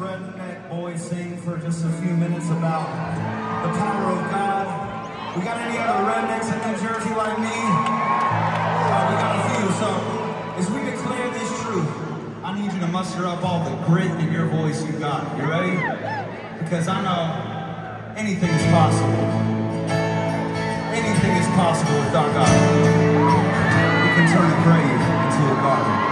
redneck boy sing for just a few minutes about the power of God. We got any other rednecks in New Jersey like me? Uh, we got a few. So as we declare this truth, I need you to muster up all the grit in your voice you got. You ready? Because I know anything is possible. Anything is possible with our God. We can turn a grave into a garden.